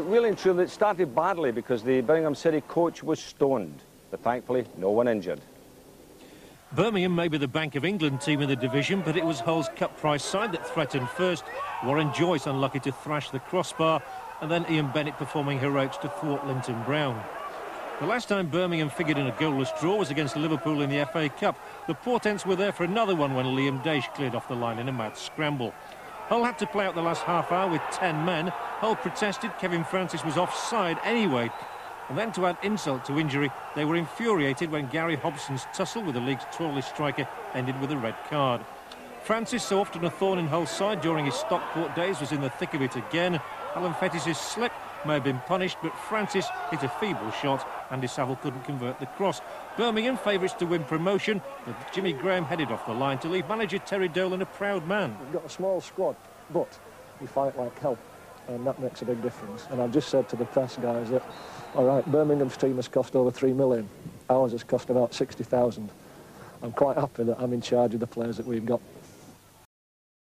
Really and truly, it started badly because the Birmingham City coach was stoned, but thankfully no one injured. Birmingham may be the Bank of England team in the division, but it was Hull's cup prize side that threatened first. Warren Joyce unlucky to thrash the crossbar, and then Ian Bennett performing heroics to thwart Linton Brown. The last time Birmingham figured in a goalless draw was against Liverpool in the FA Cup. The portents were there for another one when Liam Daish cleared off the line in a mad scramble. Hull had to play out the last half hour with 10 men. Hull protested Kevin Francis was offside anyway. And then to add insult to injury, they were infuriated when Gary Hobson's tussle with the league's tallest striker ended with a red card. Francis, so often a thorn in Hull's side during his Stockport days, was in the thick of it again. Alan Fettis' slip may have been punished, but Francis hit a feeble shot. Andy Saville couldn't convert the cross. Birmingham favourites to win promotion, but Jimmy Graham headed off the line to leave manager Terry Dolan a proud man. We've got a small squad, but we fight like hell, and that makes a big difference. And I've just said to the press guys that, all right, Birmingham's team has cost over three million. Ours has cost about 60,000. I'm quite happy that I'm in charge of the players that we've got.